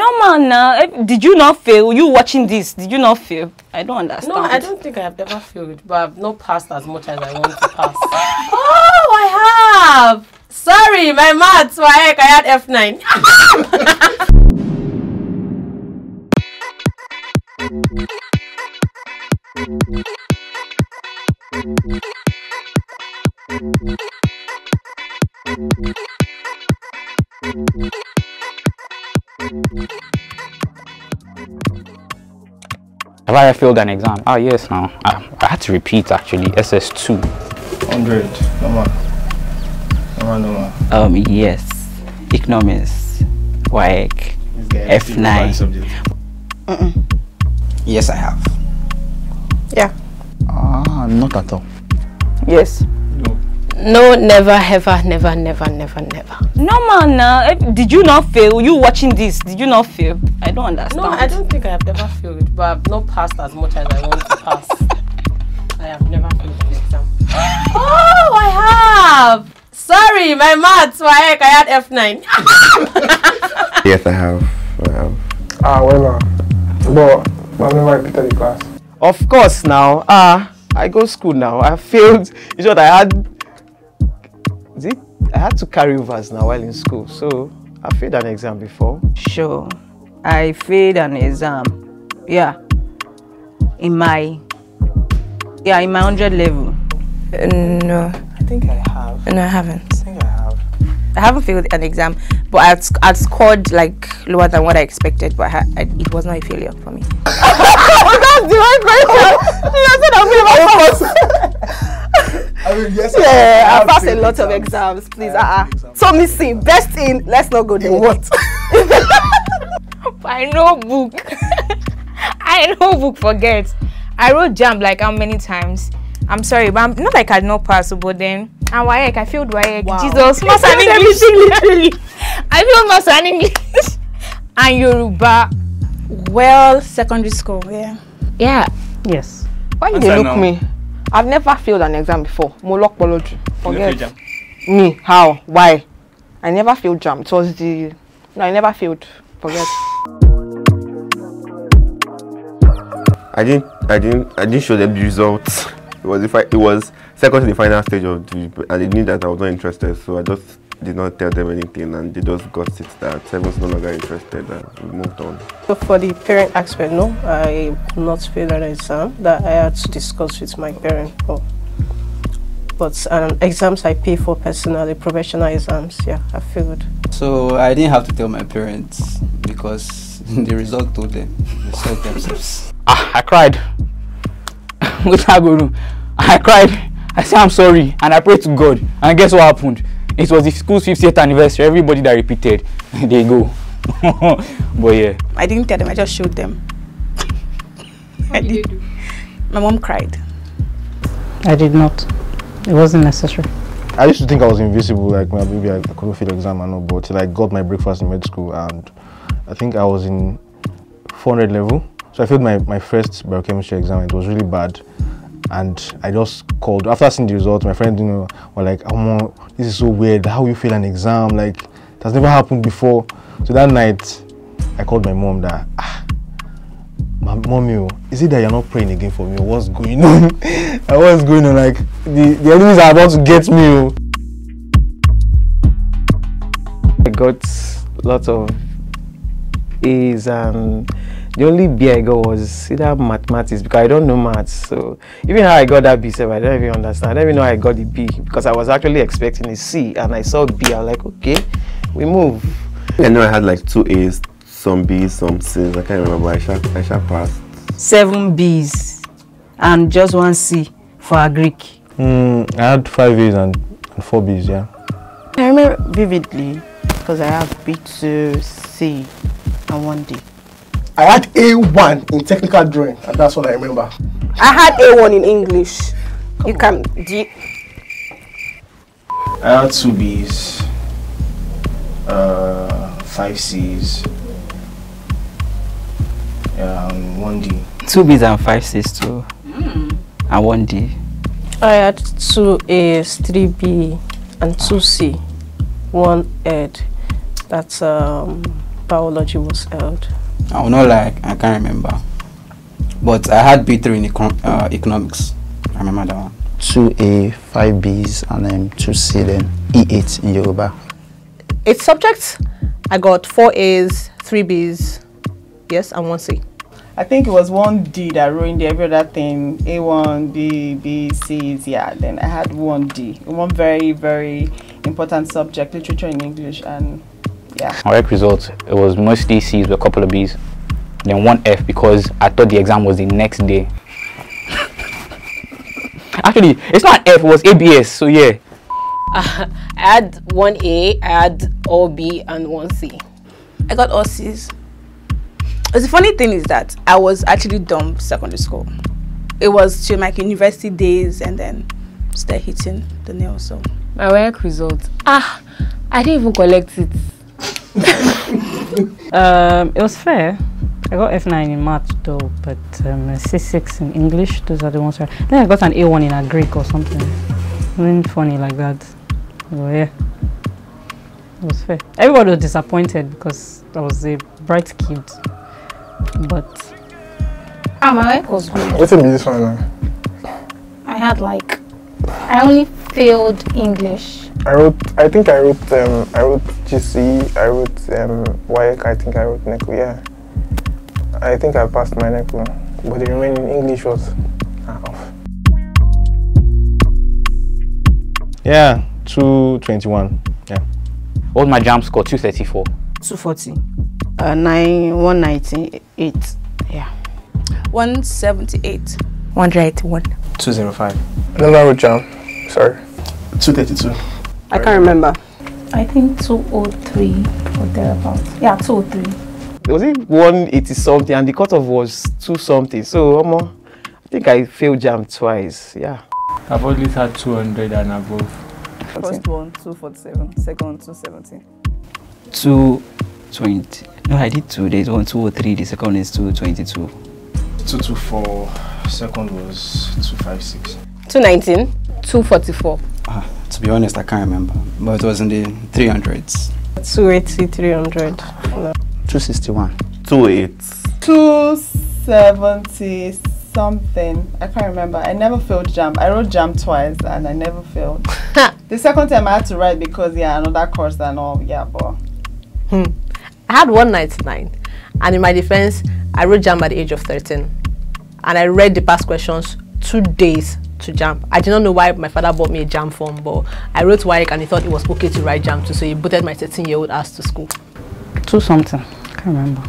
Normal now. Eh, Did you not fail? You watching this? Did you not fail? I don't understand. No, I don't think I've ever failed, but I've not passed as much as I want to pass. oh, I have. Sorry, my maths. Why I had F9. Have I failed an exam? Ah, yes, now. I, I had to repeat actually, SS2. 100. Normal. Normal, normal. Um, yes. Economics. WAEC. F9. Yes, I have. Yeah. Ah, not at all. Yes. No, never, ever, never, never, never, never. Normal now. Eh, Did you not fail? You watching this? Did you not fail? I don't understand. No, I don't think I've ever failed, but I've not passed as much as I want to pass. I have never failed an exam. Oh, I have. Sorry, my maths. Why heck, I had F9. Yes, I have. I have. Ah, well, uh, but I've never repeated the class. Of course now. Ah, I go school now. I failed. It's what I had. Is it? I had to carry overs now while in school. So I failed an exam before. Sure. I failed an exam. Yeah. In my yeah, in my hundred level. Uh, no, I think I have. no, I haven't. I think I have. I haven't failed an exam, but I'd, sc- I'd scored like lower than what I expected, but I I, it was not a failure for me. That's the right question. You said I'm I mean, yes. Yeah, I have passed a lot of exams, please. Uh -uh. So missing, best in, let's not go there. What? I know book. I know book forget. I wrote jam like how many times? I'm sorry, but I'm not like I not pass, but then and WAEC, I failed WAEC. Jesus, maths and English, literally. I failed maths and English and Yoruba. Well, secondary school, yeah. Yeah. Yes. Why you look now. me? I've never failed an exam before. Mo lock biology. Forget. jam? Me? How? Why? I never failed jam. It was the no, I never failed. Forget. I didn't. I didn't. I didn't show them the results. It was the fi- It was second to the final stage of the, and they knew that I was not interested. So I just did not tell them anything, and they just got it that Seven's no longer interested, and we moved on. So for the parent aspect, no, I could not fail an exam that I had to discuss with my parent. But, but um, exams I pay for personally, professional exams, yeah, I failed. So I didn't have to tell my parents because the result told them. They saw themselves. Ah, I cried. With Aguru. I cried. I said I'm sorry and I prayed to God. And guess what happened? It was the school's 50th anniversary. Everybody that repeated, they go. but yeah. I didn't tell them, I just showed them. I did. My mom cried. I did not. It wasn't necessary. I used to think I was invisible, like well, maybe I couldn't fail the exam and all, but till I got my breakfast in med school and I think I was in 400 level. So I failed my, my first biochemistry exam. It was really bad. And I just called, after seeing the results, my friends, you know, were like, oh, this is so weird. How you fail an exam? Like, it has never happened before. So that night, I called my mom that, ah, my mommy, is it that you're not praying again for me? What's going on? What's going on? Like, the, the enemies are about to get me. I got lots of A's and the only B I got was either mathematics because I don't know maths. So even how I got that B seven, I don't even understand. I don't even know how I got the B because I was actually expecting a C and I saw B. I'm like, okay, we move. I know I had like two A's, some B's, some C's. I can't remember. I shall, I shall pass. Seven B's and just one C for Agric. Mm, I had five A's and, and four B's, yeah. I remember vividly because I have B2, C, and 1D. I had A1 in technical drawing, and that's what I remember. I had A1 in English. You can. Do you, I had two B's, uh, five C's, um, one D. Two B's and five C's too. And one D. I had two A's, three B, and two C, one Ed. That's um, biology was held. I will not lie, I can't remember. But I had B3 in econ- uh, economics. I remember that one. 2A, 5Bs, and then 2C, then E8 in Yoruba. Eight subjects. I got four A's, three B's, yes, and one C. I think it was one D that ruined every other thing. A1, B, B, C's, yeah. Then I had one D, one very, very important subject, literature in English, and yeah. My WAEC results, it was mostly C's with a couple of B's. Then one F because I thought the exam was the next day. Actually, it's not F, it was ABS, so yeah. I had one A, I had all B, and one C. I got all C's. The funny thing is that I was actually dumb secondary school. It was to my university days and then start hitting the nail. So My WAEC results. Ah, I didn't even collect it. Um, it was fair. I got F9 in math though, but um, a C6 in English. Those are the ones. I then I got an A1 in Agric or something. Nothing funny like that. So yeah, it was fair. Everybody was disappointed because I was a bright kid, but Ah, my WAEC was good. What's in this one now? I had like, I only failed English. I wrote, I think I wrote, um, I wrote GC, I wrote um, WAEC, I think I wrote NECO, yeah. I think I passed my NECO, but the remaining English was uh, off. Yeah, 221. Yeah. What was my JAMB score? 234. 240. Uh, nine, 198. Yeah. 178. 181. 205. Never wrote JAMB, sorry. 232. I can't remember. I think 203 or thereabouts. Yeah, 203. Was it 180 something and the cutoff was 2 something? So, um, I think I failed JAMB twice. Yeah. I've always had 200 and above. First one, 247. Second, 270. 220. No, I did two. There's one 203, the second is 222. 224. Second was 256. 219. 244. Ah, to be honest, I can't remember. But it was in the 300s. 280, 300. 261. 28. 270 something. I can't remember. I never failed JAMB. I wrote JAMB twice and I never failed. the second time I had to write because, yeah, another course and all. Yeah, but. Hmm. I had 199. And in my defense, I wrote JAMB at the age of 13. And I read the past questions two days to JAMB. I did not know why my father bought me a JAMB form, but I wrote WAEC and he thought it was okay to write JAMB too, so he booted my 13 year old ass to school. two something. I Can't remember.